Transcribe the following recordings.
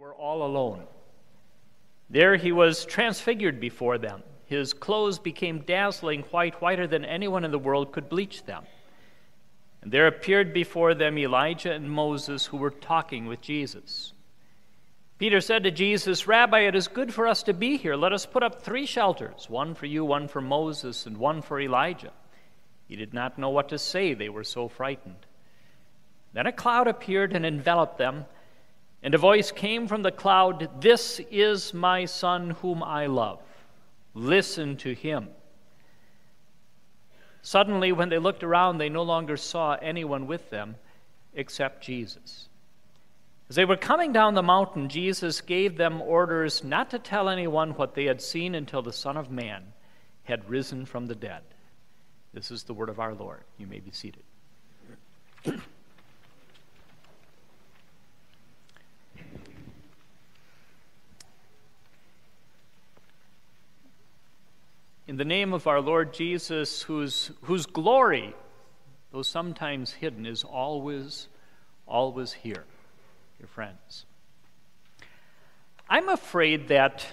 were all alone. There he was transfigured before them. His clothes became dazzling white, whiter than anyone in the world could bleach them. And there appeared before them Elijah and Moses, who were talking with Jesus. Peter said to Jesus, Rabbi, it is good for us to be here. Let us put up three shelters one for you, one for Moses, and one for Elijah. He did not know what to say, they were so frightened. Then a cloud appeared and enveloped them. And a voice came from the cloud This is my son whom I love. Listen to him. Suddenly, when they looked around, they no longer saw anyone with them except Jesus. As they were coming down the mountain, Jesus gave them orders not to tell anyone what they had seen until the Son of Man had risen from the dead. This is the word of our Lord. You may be seated. The name of our Lord Jesus, whose, whose glory, though sometimes hidden, is always, always here, dear friends. I'm afraid that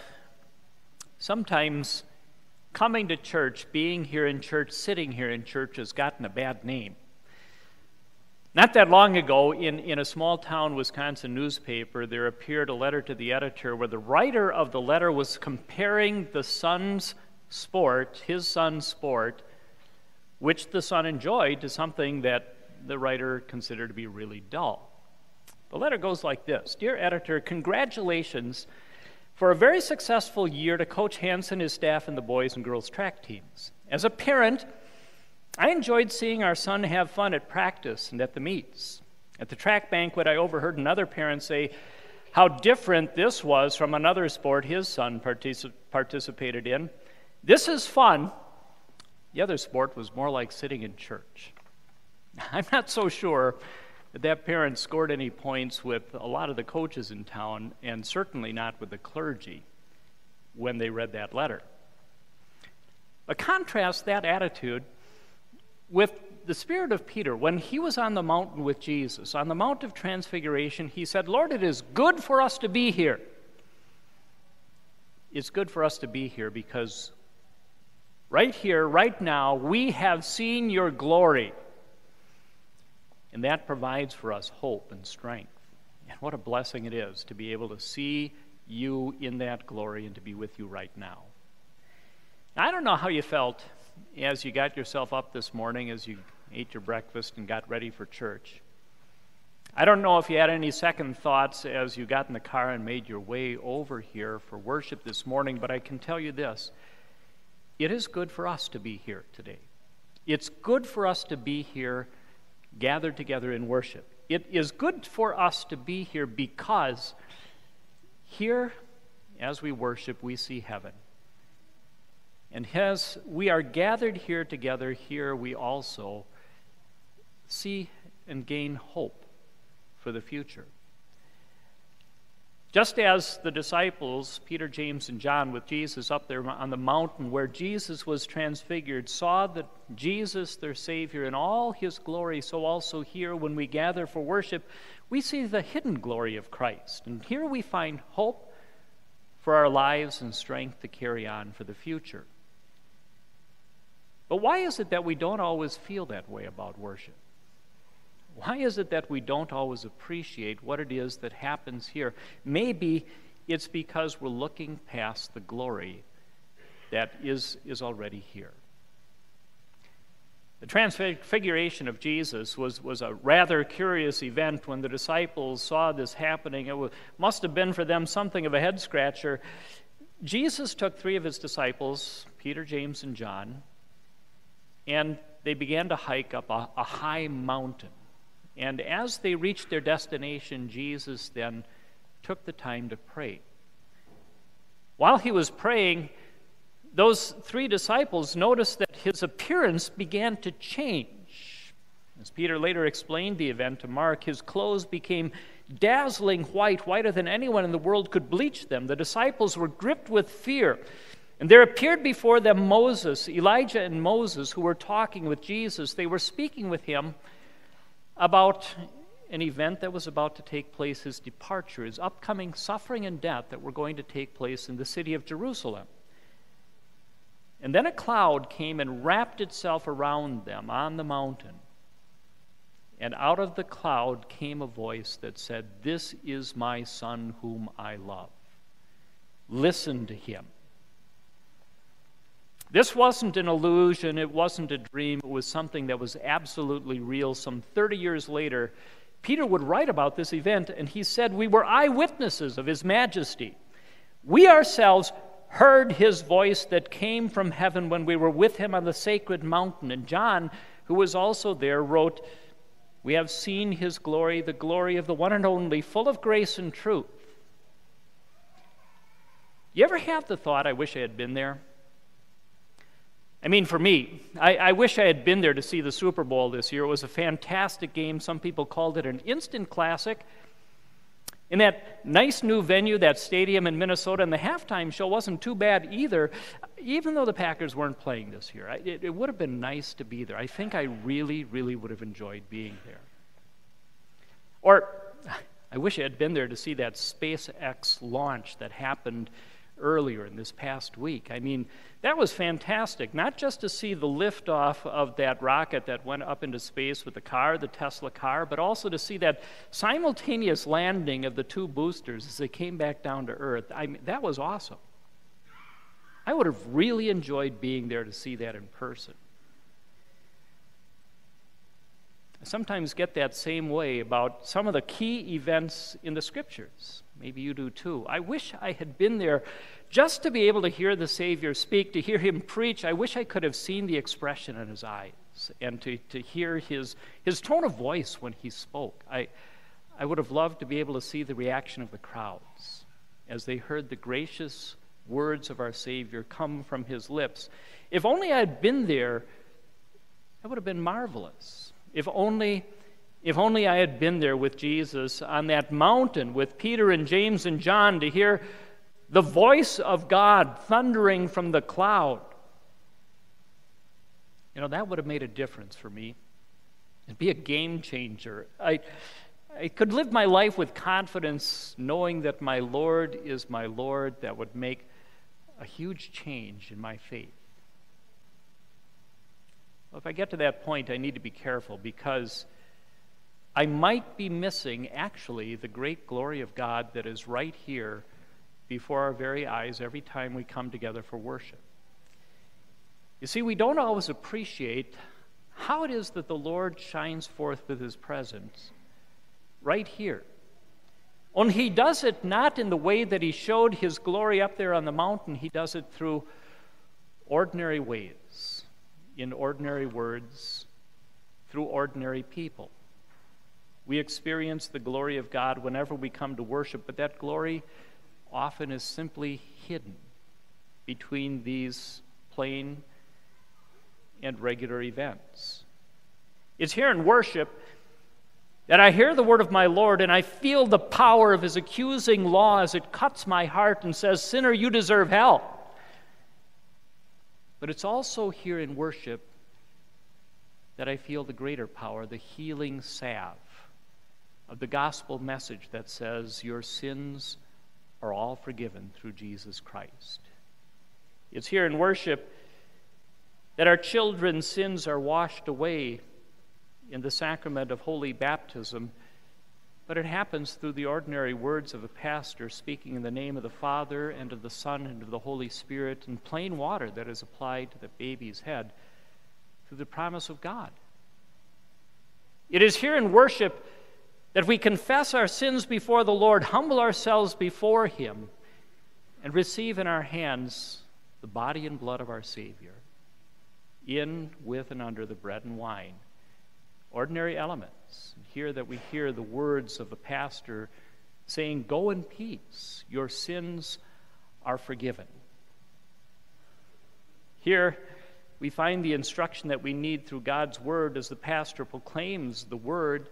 sometimes coming to church, being here in church, sitting here in church has gotten a bad name. Not that long ago, in, in a small town Wisconsin newspaper, there appeared a letter to the editor where the writer of the letter was comparing the son's sport, his son's sport, which the son enjoyed, to something that the writer considered to be really dull. The letter goes like this Dear editor, congratulations for a very successful year to Coach Hanson, his staff, and the boys and girls track teams. As a parent, I enjoyed seeing our son have fun at practice and at the meets. At the track banquet, I overheard another parent say how different this was from another sport his son particip- participated in. This is fun. The other sport was more like sitting in church. I'm not so sure that that parent scored any points with a lot of the coaches in town, and certainly not with the clergy when they read that letter. But contrast that attitude with the spirit of Peter. When he was on the mountain with Jesus, on the Mount of Transfiguration, he said, Lord, it is good for us to be here. It's good for us to be here because Right here, right now, we have seen your glory. And that provides for us hope and strength. And what a blessing it is to be able to see you in that glory and to be with you right now. I don't know how you felt as you got yourself up this morning, as you ate your breakfast and got ready for church. I don't know if you had any second thoughts as you got in the car and made your way over here for worship this morning, but I can tell you this it is good for us to be here today. It's good for us to be here gathered together in worship. It is good for us to be here because here, as we worship, we see heaven. And as we are gathered here together, here we also see and gain hope for the future. Just as the disciples, Peter, James, and John, with Jesus up there on the mountain where Jesus was transfigured, saw that Jesus, their Savior, in all his glory, so also here, when we gather for worship, we see the hidden glory of Christ. And here we find hope for our lives and strength to carry on for the future. But why is it that we don't always feel that way about worship? Why is it that we don't always appreciate what it is that happens here? Maybe it's because we're looking past the glory that is, is already here. The transfiguration of Jesus was, was a rather curious event when the disciples saw this happening. It was, must have been for them something of a head scratcher. Jesus took three of his disciples, Peter, James, and John, and they began to hike up a, a high mountain. And as they reached their destination, Jesus then took the time to pray. While he was praying, those three disciples noticed that his appearance began to change. As Peter later explained the event to Mark, his clothes became dazzling white, whiter than anyone in the world could bleach them. The disciples were gripped with fear. And there appeared before them Moses, Elijah and Moses, who were talking with Jesus. They were speaking with him about an event that was about to take place, his departure, his upcoming suffering and death that were going to take place in the city of Jerusalem. And then a cloud came and wrapped itself around them on the mountain. And out of the cloud came a voice that said, This is my son whom I love. Listen to him. This wasn't an illusion, it wasn't a dream, it was something that was absolutely real. Some 30 years later, Peter would write about this event, and he said, We were eyewitnesses of his majesty. We ourselves heard his voice that came from heaven when we were with him on the sacred mountain. And John, who was also there, wrote, We have seen his glory, the glory of the one and only, full of grace and truth. You ever have the thought, I wish I had been there? I mean, for me, I, I, wish I had been there to see the Super Bowl this year. It was a fantastic game. Some people called it an instant classic. In that nice new venue, that stadium in Minnesota, and the halftime show wasn't too bad either, even though the Packers weren't playing this year. It, it would have been nice to be there. I think I really, really would have enjoyed being there. Or I wish I had been there to see that SpaceX launch that happened earlier in this past week. I mean, that was fantastic, not just to see the liftoff of that rocket that went up into space with the car, the Tesla car, but also to see that simultaneous landing of the two boosters as they came back down to Earth. I mean, that was awesome. I would have really enjoyed being there to see that in person. I sometimes get that same way about some of the key events in the scriptures. Maybe you do too. I wish I had been there just to be able to hear the Savior speak, to hear him preach. I wish I could have seen the expression in his eyes and to, to hear his, his tone of voice when he spoke. I, I would have loved to be able to see the reaction of the crowds as they heard the gracious words of our Savior come from his lips. If only I had been there, that would have been marvelous. If only if only I had been there with Jesus on that mountain with Peter and James and John to hear the voice of God thundering from the cloud. You know, that would have made a difference for me. It'd be a game changer. I, I could live my life with confidence knowing that my Lord is my Lord. That would make a huge change in my faith. Well, if I get to that point, I need to be careful because I might be missing actually the great glory of God that is right here before our very eyes every time we come together for worship. You see, we don't always appreciate how it is that the Lord shines forth with his presence right here. Only he does it not in the way that he showed his glory up there on the mountain, he does it through ordinary ways, in ordinary words, through ordinary people. We experience the glory of God whenever we come to worship, but that glory often is simply hidden between these plain and regular events. It's here in worship that I hear the word of my Lord and I feel the power of his accusing law as it cuts my heart and says, Sinner, you deserve hell. But it's also here in worship that I feel the greater power, the healing salve of the gospel message that says, Your sins are all forgiven through Jesus Christ. It's here in worship that our children's sins are washed away in the sacrament of holy baptism, but it happens through the ordinary words of a pastor speaking in the name of the Father and of the Son and of the Holy Spirit in plain water that is applied to the baby's head through the promise of God. It is here in worship that we confess our sins before the Lord, humble ourselves before Him, and receive in our hands the body and blood of our Savior, in, with, and under the bread and wine. Ordinary elements. And Here that we hear the words of the pastor saying, Go in peace, your sins are forgiven. Here, we find the instruction that we need through God's word as the pastor proclaims the word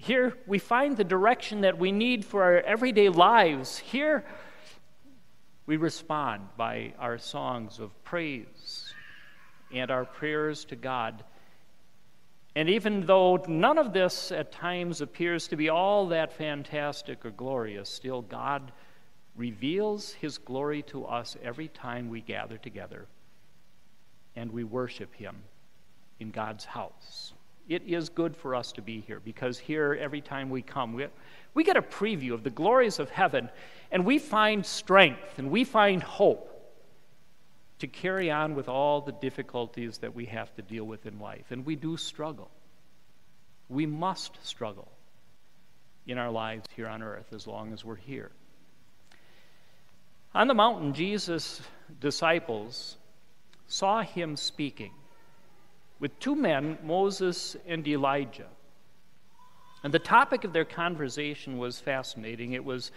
here we find the direction that we need for our everyday lives. Here we respond by our songs of praise and our prayers to God. And even though none of this at times appears to be all that fantastic or glorious, still God reveals his glory to us every time we gather together and we worship him in God's house. It is good for us to be here because here, every time we come, we, we get a preview of the glories of heaven and we find strength and we find hope to carry on with all the difficulties that we have to deal with in life. And we do struggle. We must struggle in our lives here on earth as long as we're here. On the mountain, Jesus' disciples saw him speaking with two men, Moses and Elijah. And the topic of their conversation was fascinating. It was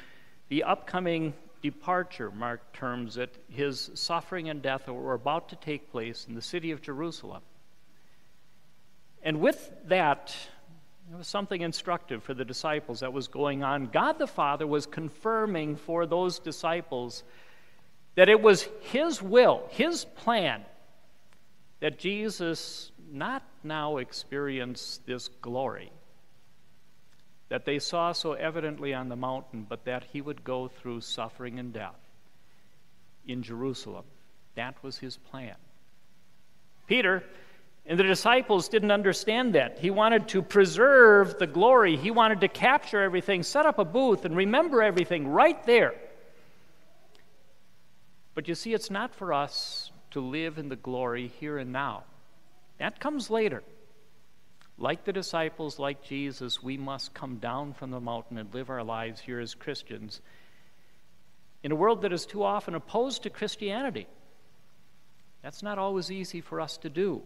the upcoming departure, Mark terms it, his suffering and death were about to take place in the city of Jerusalem. And with that, it was something instructive for the disciples that was going on. God the Father was confirming for those disciples that it was His will, His plan, that Jesus not now experience this glory that they saw so evidently on the mountain, but that he would go through suffering and death in Jerusalem. That was his plan. Peter and the disciples didn't understand that. He wanted to preserve the glory, he wanted to capture everything, set up a booth, and remember everything right there. But you see, it's not for us to live in the glory here and now. That comes later. Like the disciples, like Jesus, we must come down from the mountain and live our lives here as Christians in a world that is too often opposed to Christianity. That's not always easy for us to do.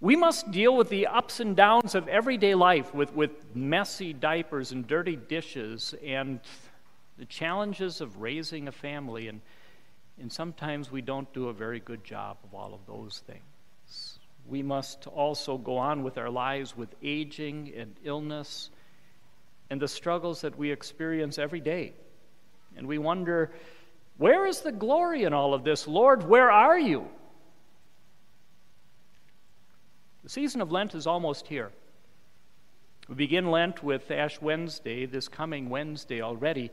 We must deal with the ups and downs of everyday life with, with messy diapers and dirty dishes and the challenges of raising a family. And, and sometimes we don't do a very good job of all of those things we must also go on with our lives with aging and illness and the struggles that we experience every day. And we wonder, where is the glory in all of this? Lord, where are you? The season of Lent is almost here. We begin Lent with Ash Wednesday, this coming Wednesday already.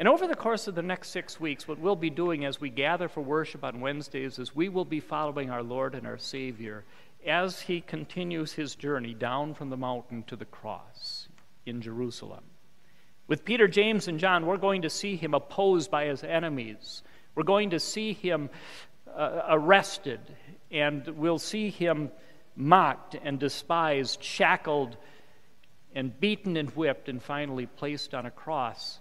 And over the course of the next six weeks, what we'll be doing as we gather for worship on Wednesdays is we will be following our Lord and our Savior as he continues his journey down from the mountain to the cross in Jerusalem. With Peter, James, and John, we're going to see him opposed by his enemies. We're going to see him uh, arrested, and we'll see him mocked and despised, shackled and beaten and whipped, and finally placed on a cross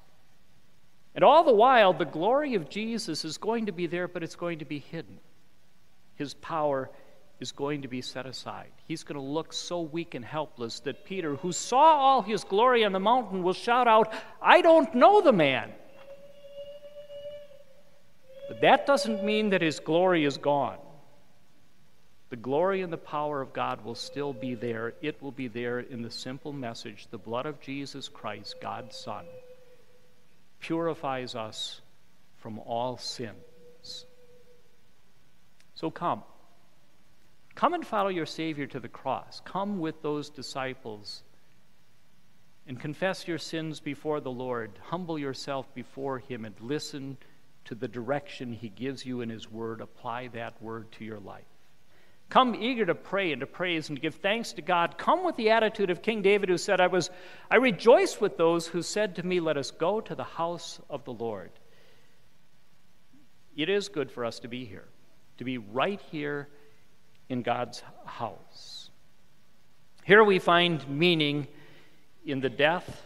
and all the while, the glory of Jesus is going to be there, but it's going to be hidden. His power is going to be set aside. He's going to look so weak and helpless that Peter, who saw all his glory on the mountain, will shout out, I don't know the man. But that doesn't mean that his glory is gone. The glory and the power of God will still be there. It will be there in the simple message the blood of Jesus Christ, God's Son purifies us from all sins. So come. Come and follow your Savior to the cross. Come with those disciples and confess your sins before the Lord. Humble yourself before Him and listen to the direction He gives you in His Word. Apply that Word to your life. Come eager to pray and to praise and to give thanks to God. Come with the attitude of King David, who said, I, was, I rejoiced with those who said to me, Let us go to the house of the Lord. It is good for us to be here, to be right here in God's house. Here we find meaning in the death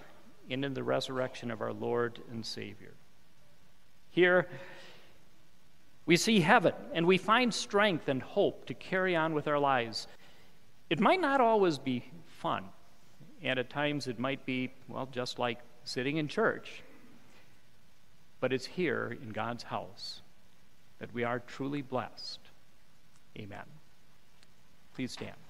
and in the resurrection of our Lord and Savior. Here, we see heaven and we find strength and hope to carry on with our lives. It might not always be fun, and at times it might be, well, just like sitting in church. But it's here in God's house that we are truly blessed. Amen. Please stand.